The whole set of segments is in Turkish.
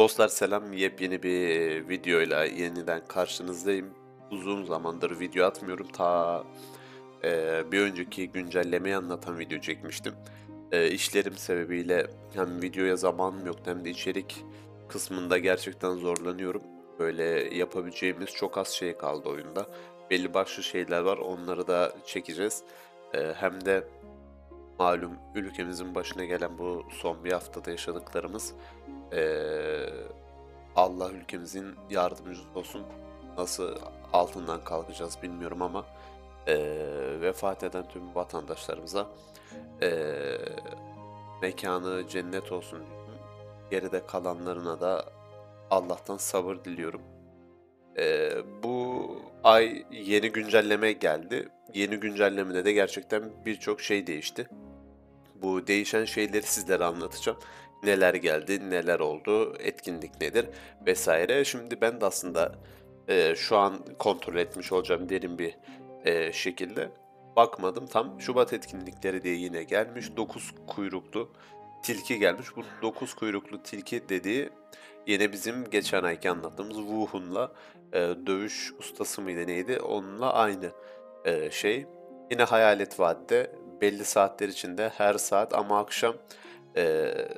Dostlar selam. Yepyeni bir videoyla yeniden karşınızdayım. Uzun zamandır video atmıyorum. Ta e, bir önceki güncellemeyi anlatan video çekmiştim. E, işlerim sebebiyle hem videoya zamanım yoktu hem de içerik kısmında gerçekten zorlanıyorum. Böyle yapabileceğimiz çok az şey kaldı oyunda. Belli başlı şeyler var. Onları da çekeceğiz. E, hem de malum ülkemizin başına gelen bu son bir haftada yaşadıklarımız eee, Allah ülkemizin yardımcısı olsun. Nasıl altından kalkacağız bilmiyorum ama eee, vefat eden tüm vatandaşlarımıza eee, mekanı cennet olsun. Geride kalanlarına da Allah'tan sabır diliyorum. Eee, bu ay yeni güncelleme geldi. Yeni güncellemede de gerçekten birçok şey değişti. Bu değişen şeyleri sizlere anlatacağım. Neler geldi, neler oldu, etkinlik nedir vesaire. Şimdi ben de aslında e, şu an kontrol etmiş olacağım derin bir e, şekilde. Bakmadım tam Şubat etkinlikleri diye yine gelmiş. 9 kuyruklu tilki gelmiş. Bu 9 kuyruklu tilki dediği yine bizim geçen ayki anlattığımız Wuhun'la e, dövüş ustası mıydı neydi onunla aynı e, şey. Yine Hayalet Vadide belli saatler içinde her saat ama akşam eee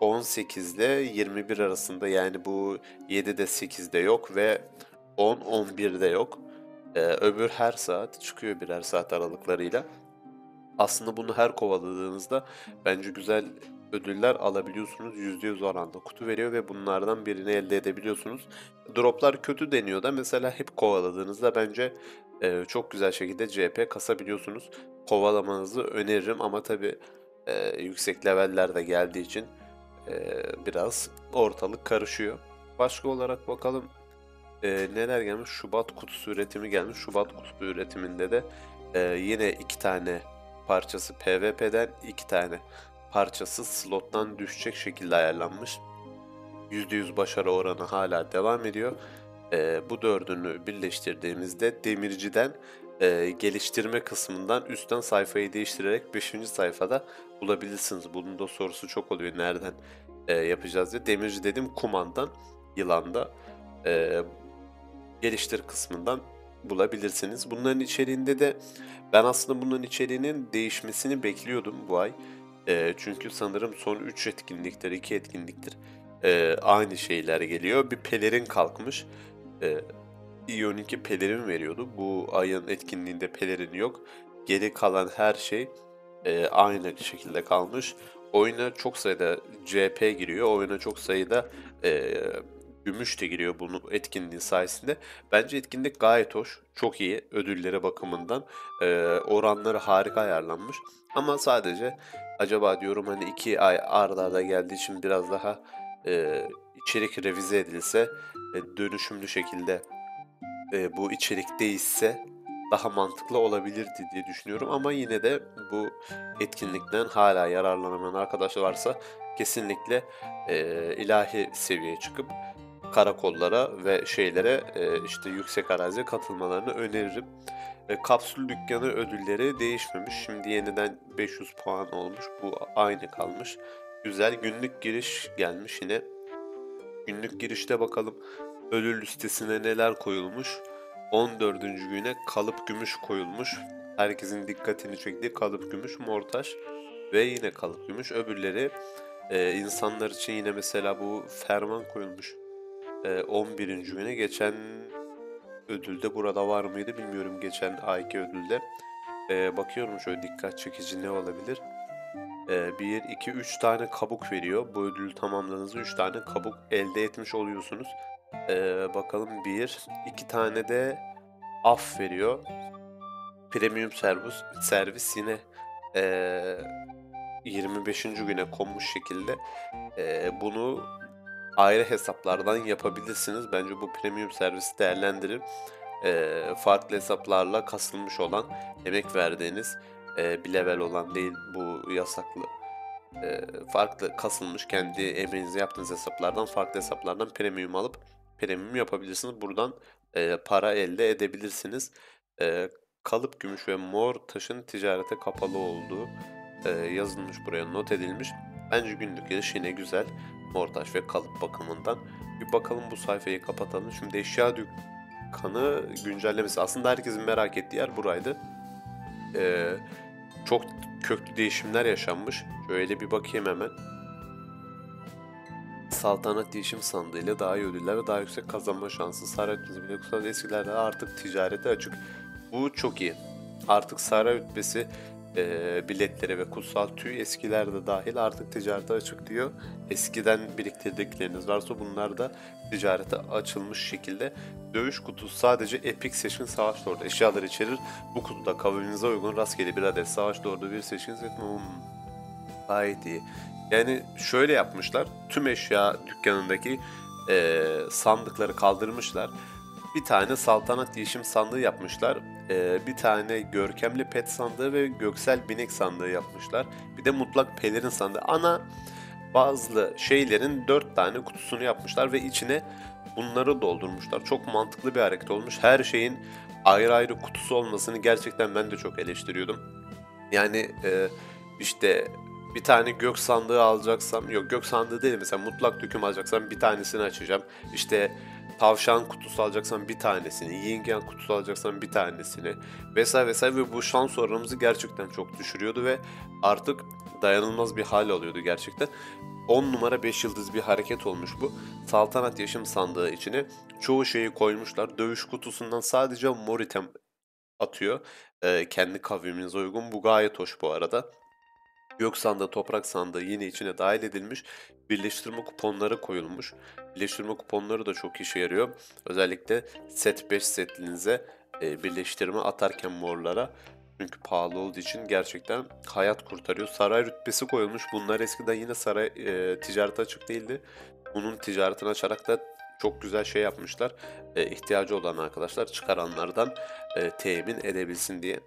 18 ile 21 arasında yani bu 7'de 8'de yok ve 10-11'de yok. Eee, öbür her saat çıkıyor birer saat aralıklarıyla. Aslında bunu her kovaladığınızda bence güzel ödüller alabiliyorsunuz. %100 oranda kutu veriyor ve bunlardan birini elde edebiliyorsunuz. Droplar kötü deniyor da mesela hep kovaladığınızda bence e, çok güzel şekilde CP kasabiliyorsunuz. Kovalamanızı öneririm ama tabi yüksek leveller de geldiği için e, biraz ortalık karışıyor. Başka olarak bakalım e, neler gelmiş. Şubat kutusu üretimi gelmiş. Şubat kutusu üretiminde de e, yine iki tane parçası PvP'den iki tane parçası slottan düşecek şekilde ayarlanmış. %100 başarı oranı hala devam ediyor. Ee, bu dördünü birleştirdiğimizde demirciden e, geliştirme kısmından üstten sayfayı değiştirerek 5. sayfada bulabilirsiniz. Bunun da sorusu çok oluyor nereden e, yapacağız diye. Demirci dedim kumandan, yılanda e, geliştir kısmından bulabilirsiniz. Bunların içeriğinde de ben aslında bunların içeriğinin değişmesini bekliyordum bu ay. E, çünkü sanırım son 3 etkinliktir, 2 etkinliktir e, aynı şeyler geliyor. Bir pelerin kalkmış. E, Ioniki pelerin veriyordu. Bu ayın etkinliğinde pelerin yok. Geri kalan her şey e, aynı şekilde kalmış. Oyuna çok sayıda CP giriyor. Oyuna çok sayıda e, gümüş de giriyor bunu etkinliğin sayesinde. Bence etkinlik gayet hoş. Çok iyi ödülleri bakımından. E, oranları harika ayarlanmış. Ama sadece acaba diyorum hani iki ay arda arda geldiği için biraz daha e, içerik revize edilse e, dönüşümlü şekilde e, bu içerik değişse daha mantıklı olabilirdi diye düşünüyorum. Ama yine de bu etkinlikten hala yararlanamayan arkadaşlar varsa kesinlikle e, ilahi seviyeye çıkıp karakollara ve şeylere e, işte yüksek araziye katılmalarını öneririm. E, kapsül dükkanı ödülleri değişmemiş. Şimdi yeniden 500 puan olmuş. Bu aynı kalmış. Güzel günlük giriş gelmiş yine. Günlük girişte bakalım ödül listesine neler koyulmuş. 14. güne kalıp gümüş koyulmuş. Herkesin dikkatini çektiği kalıp gümüş, mortaş ve yine kalıp gümüş. Öbürleri e, insanlar için yine mesela bu ferman koyulmuş. E, 11. güne geçen ödülde burada var mıydı bilmiyorum geçen ayki ödülde. E, bakıyorum şöyle dikkat çekici ne olabilir. 1, 2, 3 tane kabuk veriyor. Bu ödülü tamamladığınızda 3 tane kabuk elde etmiş oluyorsunuz. Ee, bakalım 1, 2 tane de af veriyor. Premium servis, servis yine e, 25. güne konmuş şekilde e, bunu ayrı hesaplardan yapabilirsiniz. Bence bu premium servisi değerlendirin. E, farklı hesaplarla kasılmış olan, emek verdiğiniz e, bir level olan değil bu yasaklı. E, farklı kasılmış kendi emeğinizi yaptığınız hesaplardan farklı hesaplardan premium alıp premium yapabilirsiniz. Buradan e, para elde edebilirsiniz. E, kalıp gümüş ve mor taşın ticarete kapalı olduğu e, yazılmış buraya not edilmiş. Bence günlük yine güzel. Montaj ve kalıp bakımından. Bir bakalım bu sayfayı kapatalım. Şimdi eşya dükkanı güncellemesi. Aslında herkesin merak ettiği yer buraydı. Ee, çok köklü değişimler yaşanmış. Şöyle bir bakayım hemen. Saltanat değişim sandığıyla daha iyi ödüller ve daha yüksek kazanma şansı. Saray rütbesi eskilerde artık ticarete açık. Bu çok iyi. Artık saray rütbesi e, biletleri ve kutsal tüy eskilerde dahil artık ticarete açık diyor. Eskiden biriktirdikleriniz varsa bunlar da ticarete açılmış şekilde. Dövüş kutusu sadece Epic seçkin savaş lordu eşyalar içerir. Bu kutuda kaviminize uygun rastgele bir adet savaş lordu bir seçkin hmm. Gayet iyi. Yani şöyle yapmışlar. Tüm eşya dükkanındaki e, sandıkları kaldırmışlar. Bir tane saltanat değişim sandığı yapmışlar. E, bir tane görkemli pet sandığı ve göksel binek sandığı yapmışlar. Bir de mutlak pelerin sandığı. Ana bazı şeylerin 4 tane kutusunu yapmışlar ve içine bunları doldurmuşlar. Çok mantıklı bir hareket olmuş. Her şeyin ayrı ayrı kutusu olmasını gerçekten ben de çok eleştiriyordum. Yani e, işte bir tane gök sandığı alacaksam, yok gök sandığı değil mesela mutlak döküm alacaksam bir tanesini açacağım. İşte tavşan kutusu alacaksam bir tanesini, yingen kutusu alacaksam bir tanesini vesaire vesaire ve bu şans oranımızı gerçekten çok düşürüyordu ve artık dayanılmaz bir hal alıyordu gerçekten. 10 numara 5 yıldız bir hareket olmuş bu. Saltanat yaşam sandığı içine çoğu şeyi koymuşlar. Dövüş kutusundan sadece mor item atıyor. Ee, kendi kaviminize uygun. Bu gayet hoş bu arada. Gök sandığı, toprak sandığı yine içine dahil edilmiş. Birleştirme kuponları koyulmuş. Birleştirme kuponları da çok işe yarıyor. Özellikle set 5 setlinize e, birleştirme atarken morlara. Çünkü pahalı olduğu için gerçekten hayat kurtarıyor. Saray rütbesi koyulmuş. Bunlar eskiden yine saray e, ticarete açık değildi. Bunun ticaretini açarak da çok güzel şey yapmışlar. E, ihtiyacı olan arkadaşlar çıkaranlardan e, temin edebilsin diye.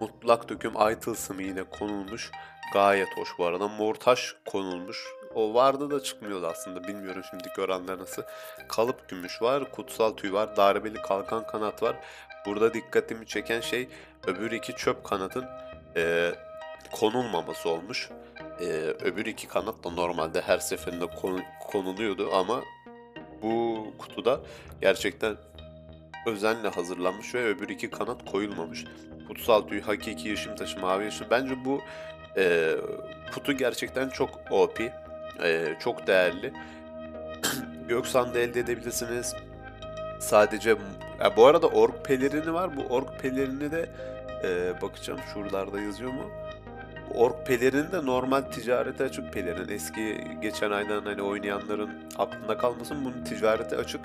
Mutlak döküm ay tılsımı yine konulmuş. Gayet hoş bu arada. Mortaş konulmuş. O vardı da çıkmıyordu aslında. Bilmiyorum şimdi görenler nasıl. Kalıp gümüş var. Kutsal tüy var. Darbeli kalkan kanat var. Burada dikkatimi çeken şey öbür iki çöp kanatın e, konulmaması olmuş. E, öbür iki kanat da normalde her seferinde kon, konuluyordu ama bu kutuda gerçekten özenle hazırlanmış ve öbür iki kanat koyulmamış. Kutsal tüy, hakiki yaşım taşı, mavi yaşım. Bence bu e, kutu gerçekten çok OP. E, çok değerli. Göksan'da elde edebilirsiniz. Sadece ya bu arada ork pelerini var. Bu ork pelerini de e, bakacağım şuralarda yazıyor mu? Ork pelerini de normal ticarete açık pelerin. Eski geçen aydan hani oynayanların aklında kalmasın. Bunun ticarete açık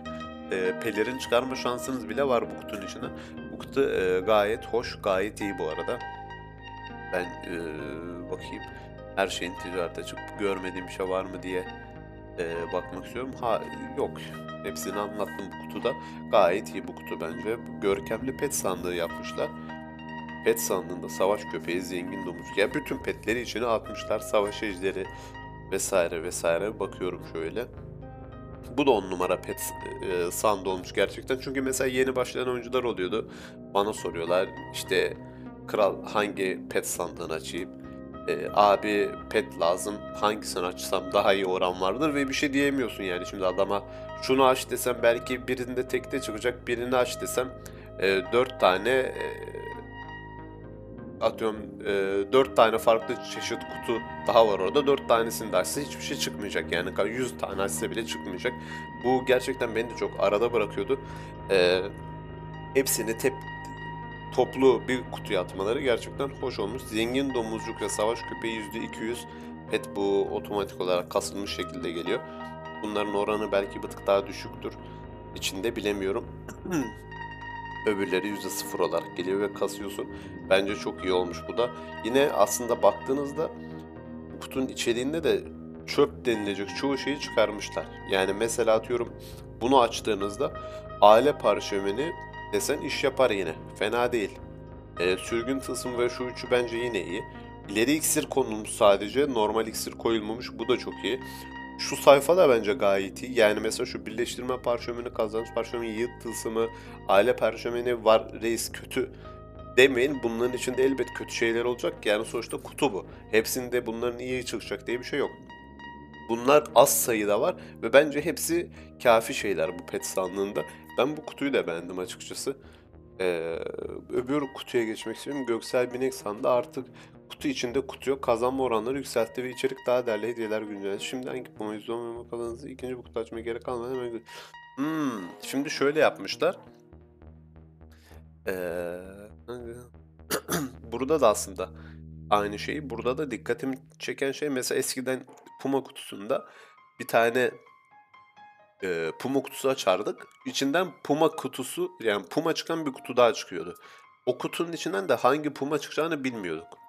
e, pelerin çıkarma şansınız bile var bu kutunun içine. Bu kutu e, gayet hoş, gayet iyi bu arada. Ben e, bakayım her şeyin ticarete açık. Görmediğim bir şey var mı diye e, bakmak istiyorum. Ha yok. Hepsini anlattım bu kutuda. Gayet iyi bu kutu bence. Görkemli pet sandığı yapmışlar. Pet sandığında savaş köpeği, zengin domuz. Ya bütün petleri içine atmışlar. Savaş ejderi vesaire vesaire. Bakıyorum şöyle. Bu da on numara pet e, sand olmuş gerçekten. Çünkü mesela yeni başlayan oyuncular oluyordu. Bana soruyorlar işte kral hangi pet sandığını açayım? E, abi pet lazım hangisini açsam daha iyi oran vardır ve bir şey diyemiyorsun yani şimdi adama şunu aç desem belki birinde tekte çıkacak birini aç desem e, 4 tane e, atıyorum e, 4 tane farklı çeşit kutu daha var orada. 4 tanesini de açsa hiçbir şey çıkmayacak. Yani 100 tane açsa bile çıkmayacak. Bu gerçekten beni de çok arada bırakıyordu. E, hepsini tep toplu bir kutuya atmaları gerçekten hoş olmuş. Zengin domuzcuk ve savaş köpeği %200 pet bu otomatik olarak kasılmış şekilde geliyor. Bunların oranı belki bir tık daha düşüktür. İçinde bilemiyorum. Öbürleri %0 olarak geliyor ve kasıyorsun. Bence çok iyi olmuş bu da. Yine aslında baktığınızda kutunun içeriğinde de çöp denilecek çoğu şeyi çıkarmışlar. Yani mesela atıyorum bunu açtığınızda aile parşömeni desen iş yapar yine. Fena değil. E, sürgün tılsım ve şu üçü bence yine iyi. İleri iksir konulmuş sadece. Normal iksir koyulmamış. Bu da çok iyi. Şu sayfa da bence gayet iyi. Yani mesela şu birleştirme parşömeni, kazanç parşömeni, yiğit tılsımı, aile parşömeni var reis kötü demeyin. Bunların içinde elbet kötü şeyler olacak. Yani sonuçta kutu bu. Hepsinde bunların iyi çıkacak diye bir şey yok. Bunlar az sayıda var ve bence hepsi kafi şeyler bu pet sandığında. Ben bu kutuyu da beğendim açıkçası. Ee, öbür kutuya geçmek istiyorum. Göksel Binek sandı artık kutu içinde kutu yok. Kazanma oranları yükseltti ve içerik daha değerli hediyeler güncelledi. Şimdi hangi Puma %10 ve kalanınızı ikinci bu kutu açmaya gerek kalmadan hemen... Hmm, şimdi şöyle yapmışlar. Ee, burada da aslında aynı şey. Burada da dikkatimi çeken şey mesela eskiden Puma kutusunda bir tane e, Puma kutusu açardık. İçinden Puma kutusu yani Puma çıkan bir kutu daha çıkıyordu. O kutunun içinden de hangi Puma çıkacağını bilmiyorduk.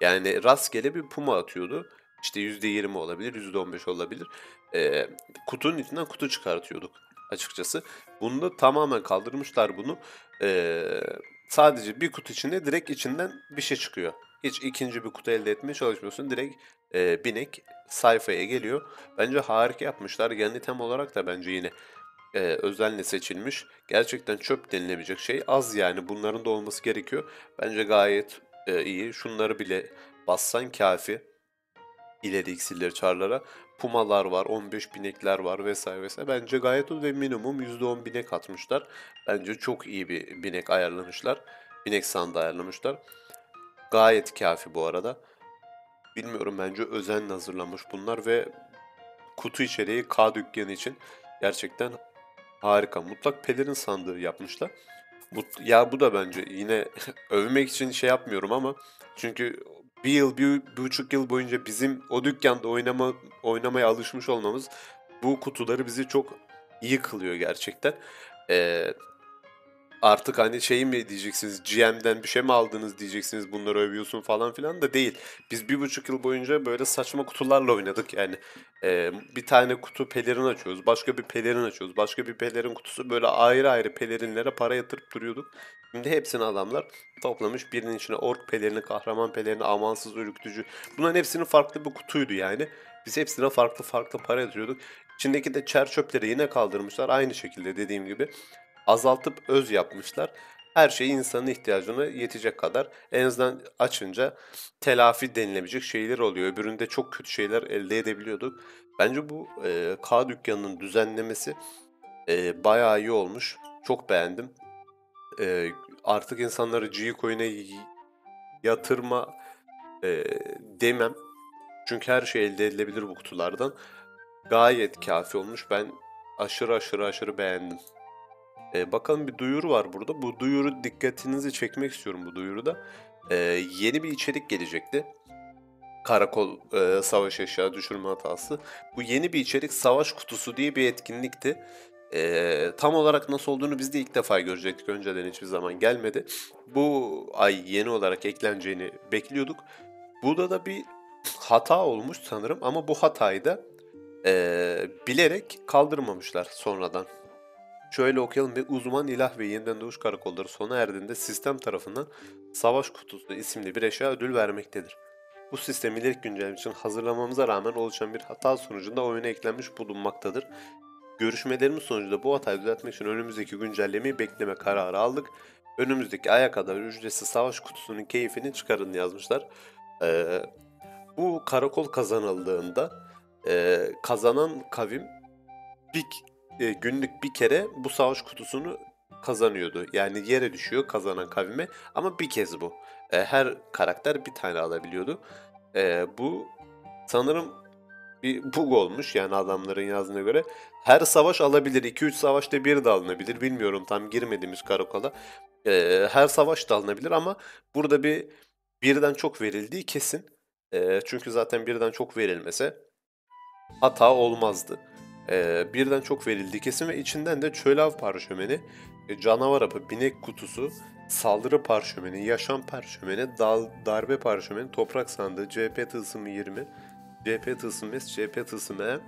Yani rastgele bir Puma atıyordu. İşte %20 olabilir, %15 olabilir. E, kutunun içinden kutu çıkartıyorduk açıkçası. Bunu da tamamen kaldırmışlar bunu. E, sadece bir kutu içinde direkt içinden bir şey çıkıyor. Hiç ikinci bir kutu elde etmeye çalışmıyorsun. Direkt e, binek sayfaya geliyor. Bence harika yapmışlar. Yani tem olarak da bence yine e, özenle seçilmiş. Gerçekten çöp denilebilecek şey az yani. Bunların da olması gerekiyor. Bence gayet e, iyi. Şunları bile bassan kafi. İleri iksirleri çarlara. Pumalar var, 15 binekler var vesaire vesaire. Bence gayet ve minimum %10 binek atmışlar. Bence çok iyi bir binek ayarlamışlar. Binek sandı ayarlamışlar. Gayet kafi bu arada. Bilmiyorum bence özenle hazırlanmış bunlar ve kutu içeriği K dükkanı için gerçekten harika. Mutlak pelerin sandığı yapmışlar. Mut, ya bu da bence yine övmek için şey yapmıyorum ama çünkü bir yıl, bir, bir buçuk yıl boyunca bizim o dükkanda oynama oynamaya alışmış olmamız bu kutuları bizi çok iyi kılıyor gerçekten. Ee, artık hani şey mi diyeceksiniz GM'den bir şey mi aldınız diyeceksiniz bunları övüyorsun falan filan da değil. Biz bir buçuk yıl boyunca böyle saçma kutularla oynadık yani. Ee, bir tane kutu pelerin açıyoruz, başka bir pelerin açıyoruz, başka bir pelerin kutusu böyle ayrı ayrı pelerinlere para yatırıp duruyorduk. Şimdi hepsini adamlar toplamış birinin içine ork pelerini, kahraman pelerini, amansız ürkütücü. Bunların hepsinin farklı bir kutuydu yani. Biz hepsine farklı farklı para yatırıyorduk. İçindeki de çer çöpleri yine kaldırmışlar aynı şekilde dediğim gibi azaltıp öz yapmışlar. Her şey insanın ihtiyacına yetecek kadar en azından açınca telafi denilebilecek şeyler oluyor. Öbüründe çok kötü şeyler elde edebiliyorduk. Bence bu e, K dükkanının düzenlemesi e, bayağı iyi olmuş. Çok beğendim. E, artık insanları G-Coin'e yatırma e, demem. Çünkü her şey elde edilebilir bu kutulardan. Gayet kafi olmuş. Ben aşırı aşırı aşırı beğendim. Ee, bakalım bir duyuru var burada. Bu duyuru dikkatinizi çekmek istiyorum bu duyuruda. Ee, yeni bir içerik gelecekti. Karakol e, savaş eşya düşürme hatası. Bu yeni bir içerik savaş kutusu diye bir etkinlikti. Ee, tam olarak nasıl olduğunu biz de ilk defa görecektik. Önceden hiçbir zaman gelmedi. Bu ay yeni olarak ekleneceğini bekliyorduk. Burada da bir hata olmuş sanırım ama bu hatayı da e, bilerek kaldırmamışlar sonradan. Şöyle okuyalım ve uzman ilah ve yeniden doğuş karakolları sona erdiğinde sistem tarafından Savaş Kutusu isimli bir eşya ödül vermektedir. Bu sistem ileriki güncelleme için hazırlamamıza rağmen oluşan bir hata sonucunda oyuna eklenmiş bulunmaktadır. Görüşmelerimiz sonucunda bu hatayı düzeltmek için önümüzdeki güncellemeyi bekleme kararı aldık. Önümüzdeki aya kadar ücretsiz savaş kutusunun keyfini çıkarın yazmışlar. Ee, bu karakol kazanıldığında e, kazanan kavim bir e, günlük bir kere bu savaş kutusunu kazanıyordu. Yani yere düşüyor kazanan kavime ama bir kez bu. E, her karakter bir tane alabiliyordu. E, bu sanırım bir bug olmuş yani adamların yazdığına göre. Her savaş alabilir. 2-3 savaşta bir de alınabilir. Bilmiyorum tam girmediğimiz karakola. E, her savaş da alınabilir ama burada bir birden çok verildiği kesin. E, çünkü zaten birden çok verilmese hata olmazdı e, birden çok verildiği kesin ve içinden de çölav parşömeni, e, canavar apı, binek kutusu, saldırı parşömeni, yaşam parşömeni, dal, darbe parşömeni, toprak sandığı, CP tılsımı 20, CP tılsımı S, CP tılsımı E,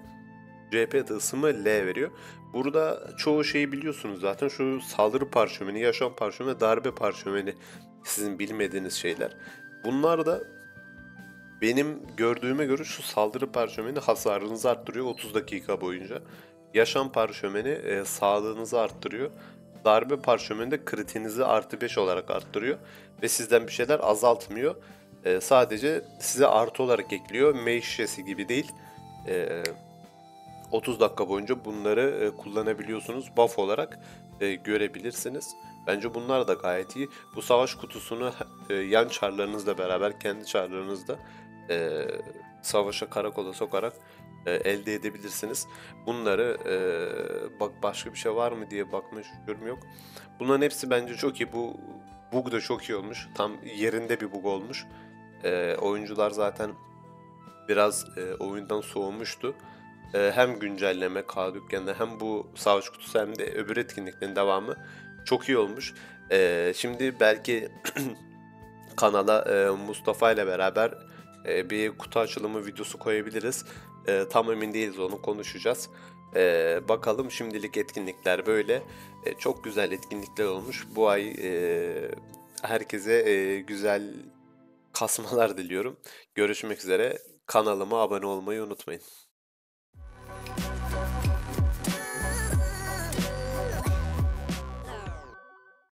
CP tılsımı L veriyor. Burada çoğu şeyi biliyorsunuz zaten. Şu saldırı parşömeni, yaşam parşömeni, darbe parşömeni sizin bilmediğiniz şeyler. Bunlar da benim gördüğüme göre şu saldırı parşömeni hasarınızı arttırıyor 30 dakika boyunca. Yaşam parşömeni e, sağlığınızı arttırıyor. darbe parşömeninde kritiğinizi artı 5 olarak arttırıyor ve sizden bir şeyler azaltmıyor. Ee, sadece size artı olarak ekliyor. Mey şişesi gibi değil. Ee, 30 dakika boyunca bunları e, kullanabiliyorsunuz. Buff olarak e, görebilirsiniz. Bence bunlar da gayet iyi. Bu savaş kutusunu e, yan çarlarınızla beraber kendi çarlarınızda e, savaşa karakola sokarak e, elde edebilirsiniz. Bunları e, bak başka bir şey var mı diye bakma şükürüm yok. Bunların hepsi bence çok iyi. Bu bug da çok iyi olmuş. Tam yerinde bir bug olmuş. E, oyuncular zaten biraz e, oyundan soğumuştu. E, hem güncelleme K dükkanında hem bu savaş kutusu hem de öbür etkinliklerin devamı çok iyi olmuş. E, şimdi belki kanala e, Mustafa ile beraber e, bir kutu açılımı videosu koyabiliriz. E, tam emin değiliz onu konuşacağız. E, bakalım şimdilik etkinlikler böyle. Çok güzel etkinlikler olmuş. Bu ay e, herkese e, güzel kasmalar diliyorum. Görüşmek üzere. Kanalıma abone olmayı unutmayın.